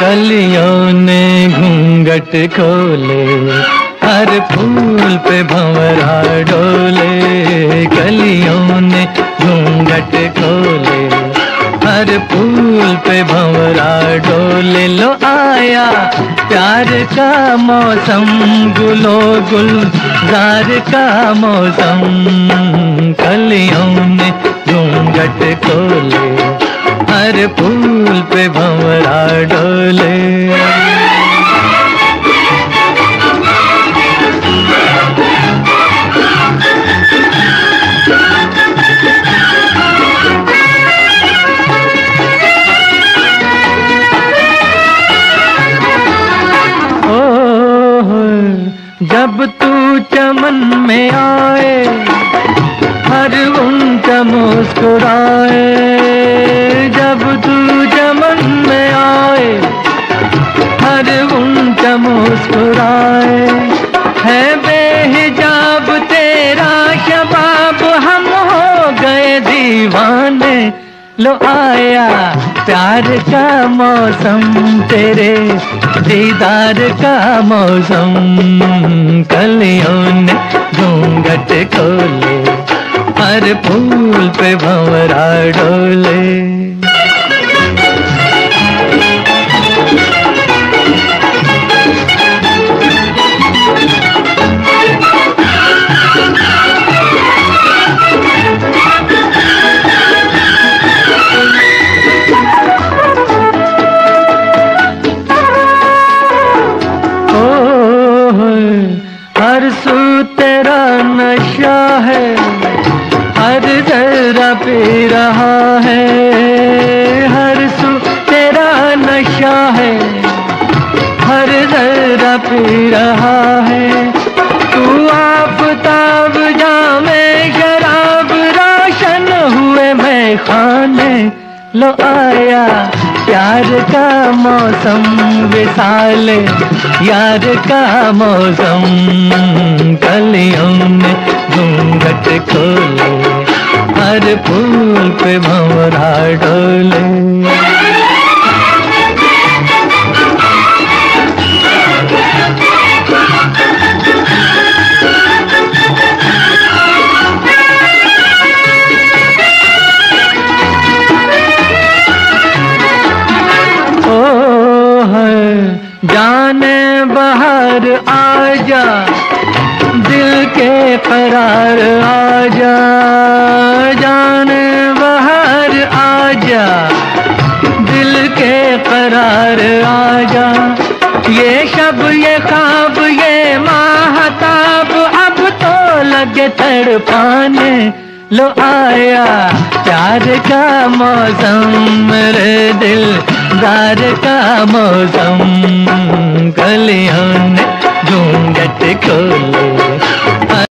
कलियों ने घूंघट खोले, हर फूल पे भंवरा डोले। कलियों ने घूंघट खोले, हर फूल पे भंवरा डोले। लो आया प्यार का मौसम, गुलो गुलजार का मौसम। कलियों ने घूंघट खोले। हर फूल पे भंवरा डोले। जब तू चमन में आए, हर उनका मुस्कुराए। जब तू चमन में आए, हर उनका मुस्कुराए। है बेहिजाब तेरा शबाब, हम हो गए दीवाने। लो आया। प्यार का मौसम, तेरे दीदार का मौसम। कलियों ने घूंघट खोले, हर फूल पे भंवरा डोले। नशा है? हर जरा पी रहा है। हर सू तेरा नशा है। हर जरा पी रहा है। तू आफताब जामे शराब रोशन हुए, मैं खाने लो आया। प्यार का मौसम विशाल, यार का मौसम कलियों ने घूंघट खोले हर फूल पे भंवरा डोले। जाने बाहर आ दिल के करार आजा, जाने बाहर आजा। दिल के करार आजा। ये शब, ये खाब ये माहताब, अब तो लगे तड़पाने। लो आया, प्यार का मौसम, मेरे दिल दार का मौसम। कलियों ने घूंघट खोले।